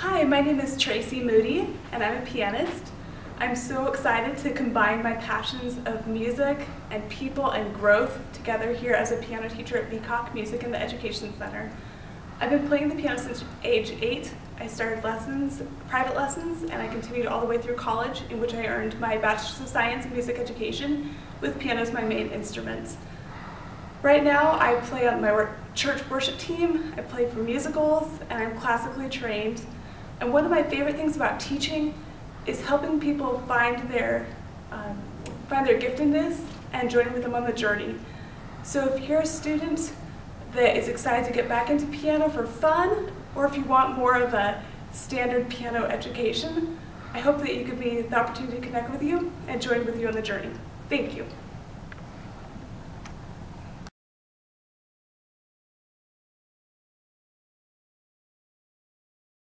Hi, my name is Tracy Moody, and I'm a pianist. I'm so excited to combine my passions of music and people and growth together here as a piano teacher at Beacock Music and the Education Center. I've been playing the piano since age eight. I started lessons, private lessons, and I continued all the way through college, in which I earned my Bachelor's of Science in Music Education, with piano as my main instrument. Right now, I play on my church worship team, I play for musicals, and I'm classically trained. And one of my favorite things about teaching is helping people find their, um, find their giftedness and joining with them on the journey. So if you're a student that is excited to get back into piano for fun, or if you want more of a standard piano education, I hope that you give me the opportunity to connect with you and join with you on the journey. Thank you.